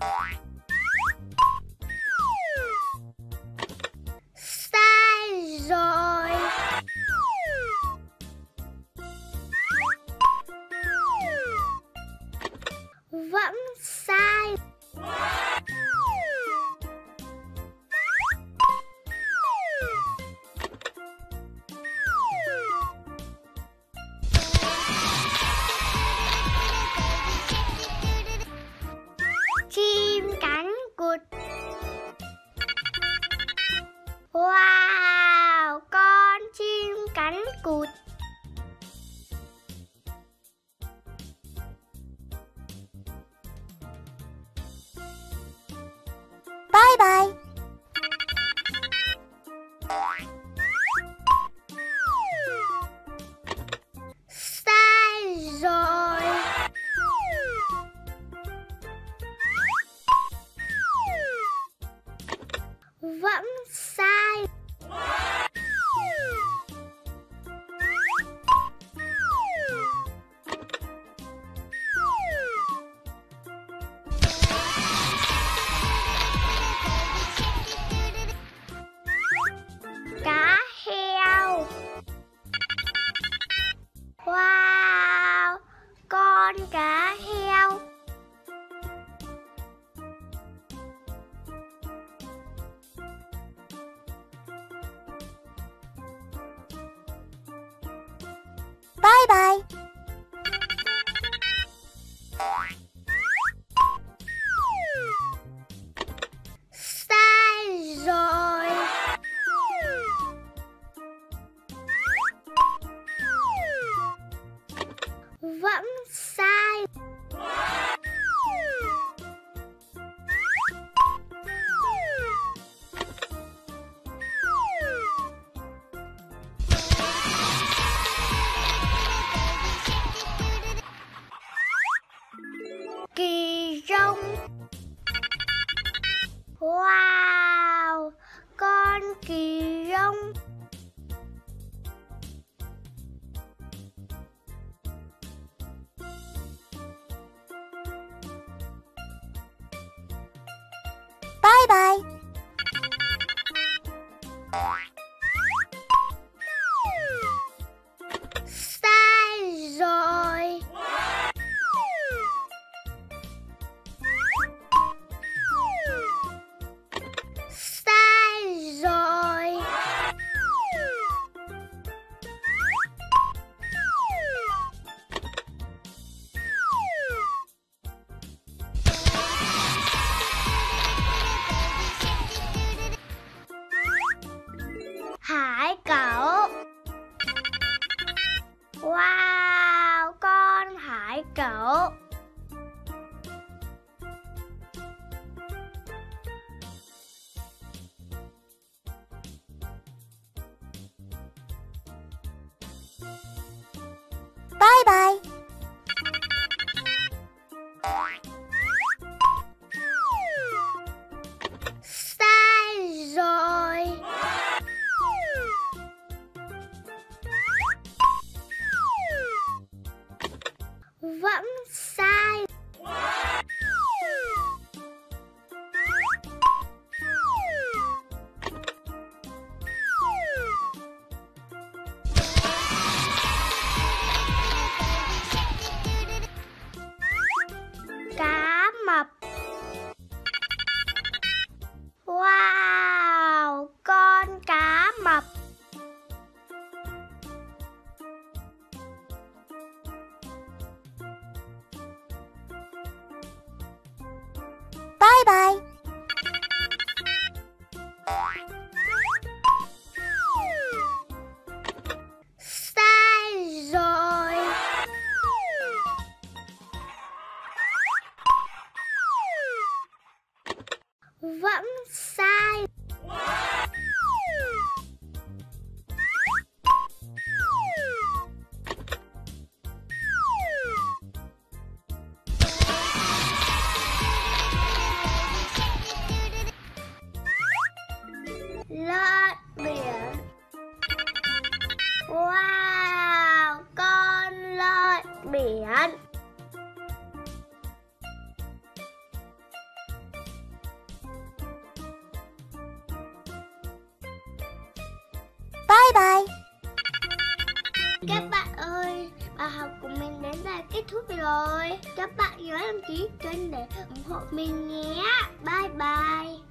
Bye. cánh cụt Bye bye. cá heo. Bye bye. con kỳ rong Bye bye. 狗。拜拜。Bye bye. Bye bye. Vẫn sai. Bye bye. Các bạn ơi, bài học của mình đến đây kết thúc rồi. Các bạn nhớ đăng ký kênh để ủng hộ mình nhé. Bye bye.